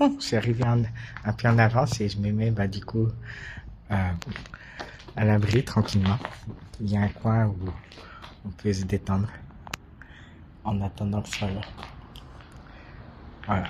Oh, je suis arrivé un, peu en avance et je me mets, bah, du coup, euh, à l'abri tranquillement. Il y a un coin où on peut se détendre en attendant le soleil. Voilà.